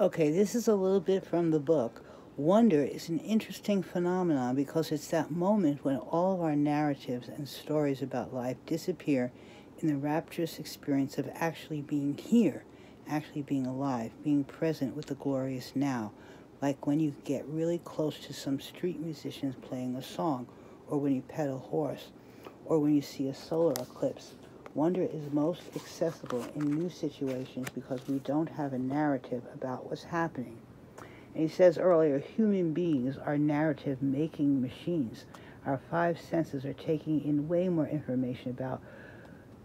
Okay, this is a little bit from the book. Wonder is an interesting phenomenon because it's that moment when all of our narratives and stories about life disappear in the rapturous experience of actually being here, actually being alive, being present with the glorious now, like when you get really close to some street musicians playing a song, or when you pet a horse, or when you see a solar eclipse. Wonder is most accessible in new situations because we don't have a narrative about what's happening. And he says earlier, human beings are narrative making machines. Our five senses are taking in way more information about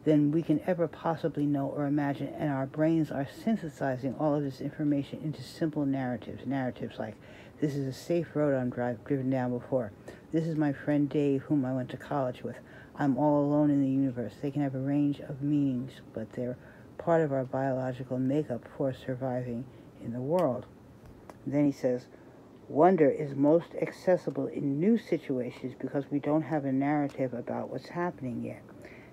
than we can ever possibly know or imagine, and our brains are synthesizing all of this information into simple narratives. Narratives like, this is a safe road I'm drive, driven down before. This is my friend Dave, whom I went to college with. I'm all alone in the universe. They can have a range of meanings, but they're part of our biological makeup for surviving in the world. Then he says, Wonder is most accessible in new situations because we don't have a narrative about what's happening yet.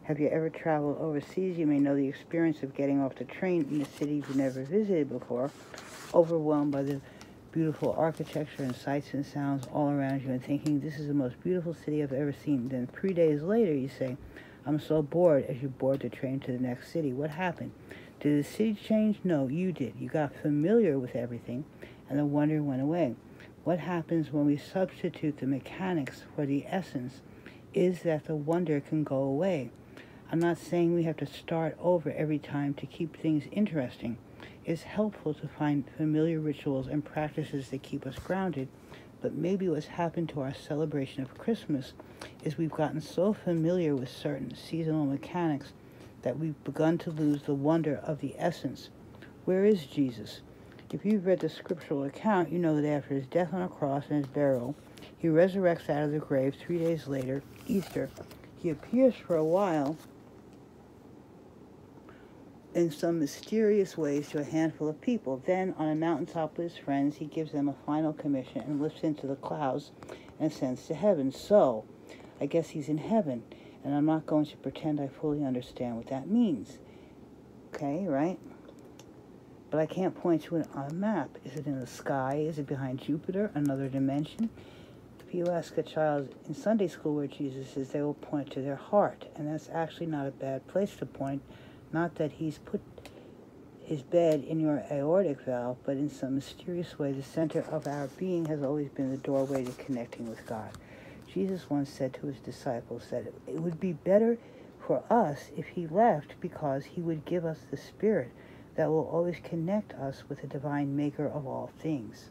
Have you ever traveled overseas? You may know the experience of getting off the train in a city you've never visited before, overwhelmed by the beautiful architecture and sights and sounds all around you, and thinking, This is the most beautiful city I've ever seen. Then three days later, you say, I'm so bored as you board the train to the next city. What happened? Did the city change? No, you did. You got familiar with everything and the wonder went away. What happens when we substitute the mechanics for the essence is that the wonder can go away. I'm not saying we have to start over every time to keep things interesting. It's helpful to find familiar rituals and practices that keep us grounded, but maybe what's happened to our celebration of Christmas is we've gotten so familiar with certain seasonal mechanics that we've begun to lose the wonder of the essence. Where is Jesus? If you've read the scriptural account, you know that after his death on a cross and his burial, he resurrects out of the grave three days later, Easter. He appears for a while in some mysterious ways to a handful of people. Then, on a mountaintop with his friends, he gives them a final commission and lifts into the clouds and ascends to heaven. So, I guess he's in heaven, and I'm not going to pretend I fully understand what that means. Okay, right? but I can't point to it on a map. Is it in the sky? Is it behind Jupiter, another dimension? If you ask a child in Sunday school where Jesus is, they will point to their heart, and that's actually not a bad place to point. Not that he's put his bed in your aortic valve, but in some mysterious way, the center of our being has always been the doorway to connecting with God. Jesus once said to his disciples that it would be better for us if he left because he would give us the Spirit that will always connect us with the divine maker of all things.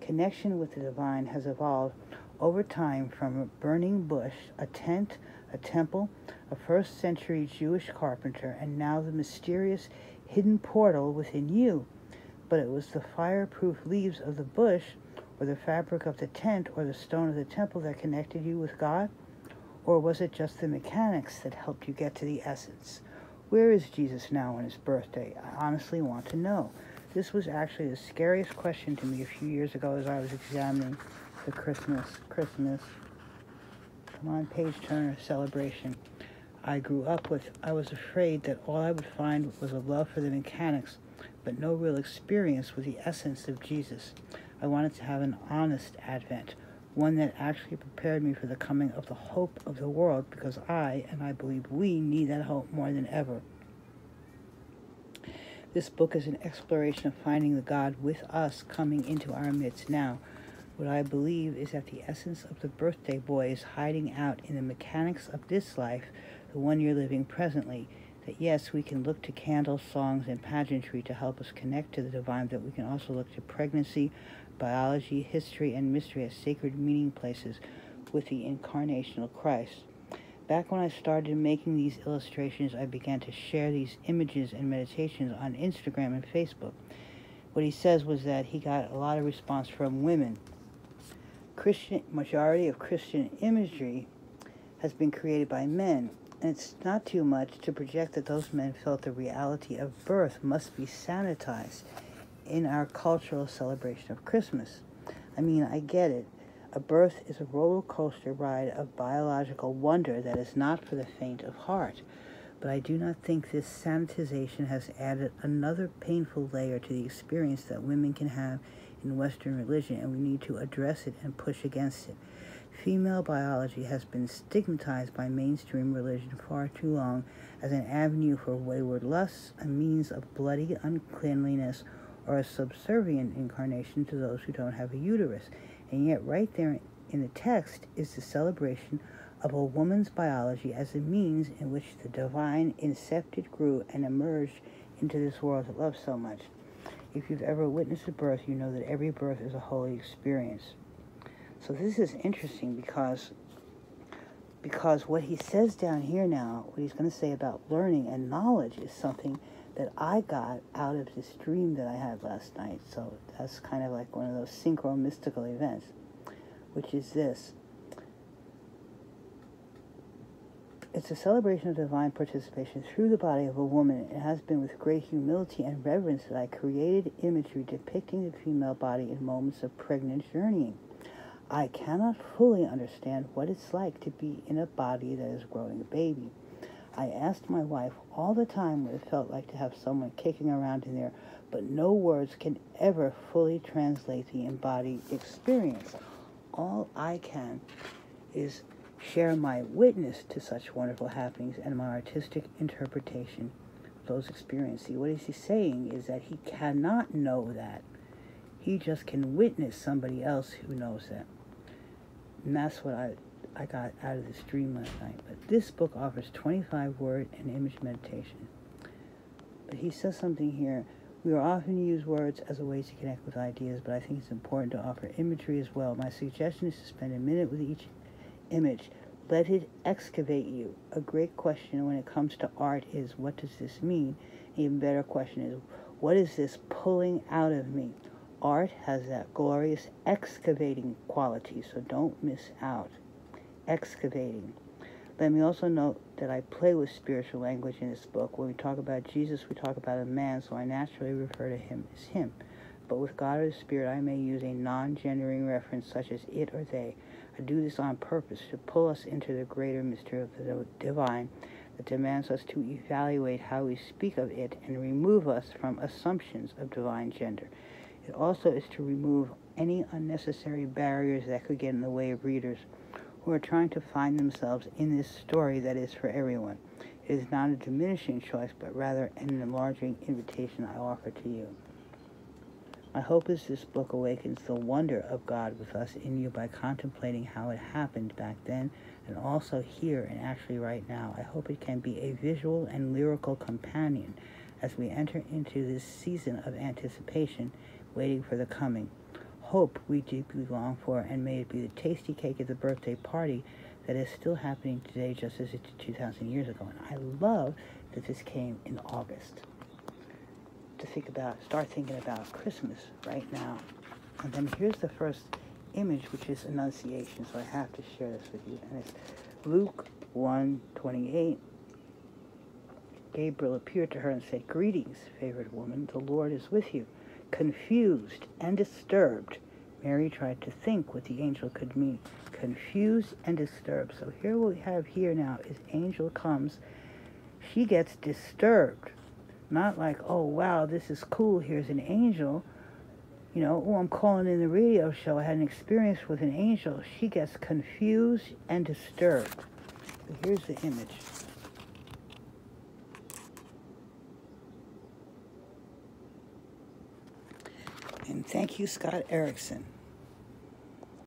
Connection with the divine has evolved over time from a burning bush, a tent, a temple, a first century Jewish carpenter, and now the mysterious hidden portal within you. But it was the fireproof leaves of the bush, or the fabric of the tent, or the stone of the temple that connected you with God? Or was it just the mechanics that helped you get to the essence? Where is Jesus now on his birthday? I honestly want to know. This was actually the scariest question to me a few years ago as I was examining the Christmas, Christmas, come on, page turner celebration I grew up with. I was afraid that all I would find was a love for the mechanics, but no real experience with the essence of Jesus. I wanted to have an honest Advent, one that actually prepared me for the coming of the hope of the world because I, and I believe we, need that hope more than ever. This book is an exploration of finding the God with us coming into our midst now. What I believe is that the essence of the birthday boy is hiding out in the mechanics of this life, the one you're living presently. That yes, we can look to candles, songs, and pageantry to help us connect to the divine, that we can also look to pregnancy, biology, history, and mystery as sacred meeting places with the incarnation of Christ. Back when I started making these illustrations, I began to share these images and meditations on Instagram and Facebook. What he says was that he got a lot of response from women. Christian majority of Christian imagery has been created by men, it's not too much to project that those men felt the reality of birth must be sanitized in our cultural celebration of Christmas. I mean, I get it. A birth is a roller coaster ride of biological wonder that is not for the faint of heart. but I do not think this sanitization has added another painful layer to the experience that women can have in Western religion, and we need to address it and push against it. Female biology has been stigmatized by mainstream religion far too long as an avenue for wayward lusts, a means of bloody uncleanliness, or a subservient incarnation to those who don't have a uterus. And yet, right there in the text is the celebration of a woman's biology as a means in which the divine incepted grew and emerged into this world that loves so much. If you've ever witnessed a birth, you know that every birth is a holy experience. So this is interesting because because what he says down here now, what he's going to say about learning and knowledge is something that I got out of this dream that I had last night. So that's kind of like one of those synchro mystical events, which is this It's a celebration of divine participation through the body of a woman. It has been with great humility and reverence that I created imagery depicting the female body in moments of pregnant journeying. I cannot fully understand what it's like to be in a body that is growing a baby. I asked my wife all the time what it felt like to have someone kicking around in there, but no words can ever fully translate the embodied experience. All I can is share my witness to such wonderful happenings and my artistic interpretation of those experiences. See, what is he saying is that he cannot know that. He just can witness somebody else who knows that. And that's what I, I got out of this dream last night. But this book offers 25 word and image meditation. But he says something here. We are often use words as a way to connect with ideas, but I think it's important to offer imagery as well. My suggestion is to spend a minute with each image. Let it excavate you. A great question when it comes to art is what does this mean? An even better question is what is this pulling out of me? Art has that glorious excavating quality, so don't miss out. Excavating. Let me also note that I play with spiritual language in this book. When we talk about Jesus, we talk about a man, so I naturally refer to him as him. But with God or the Spirit, I may use a non gendering reference such as it or they. I do this on purpose to pull us into the greater mystery of the divine that demands us to evaluate how we speak of it and remove us from assumptions of divine gender. It also is to remove any unnecessary barriers that could get in the way of readers who are trying to find themselves in this story that is for everyone. It is not a diminishing choice, but rather an enlarging invitation I offer to you. My hope is this book awakens the wonder of God with us in you by contemplating how it happened back then and also here and actually right now. I hope it can be a visual and lyrical companion as we enter into this season of anticipation, waiting for the coming. Hope we deeply long for, and may it be the tasty cake at the birthday party that is still happening today just as it did 2,000 years ago. And I love that this came in August to think about, start thinking about Christmas right now. And then here's the first image, which is Annunciation. So I have to share this with you. And it's Luke 1 28. Gabriel appeared to her and said, Greetings, favored woman, the Lord is with you. Confused and disturbed, Mary tried to think what the angel could mean. Confused and disturbed. So here what we have here now is angel comes. She gets disturbed not like, oh, wow, this is cool. Here's an angel. You know, oh, I'm calling in the radio show. I had an experience with an angel. She gets confused and disturbed. Here's the image. And thank you, Scott Erickson.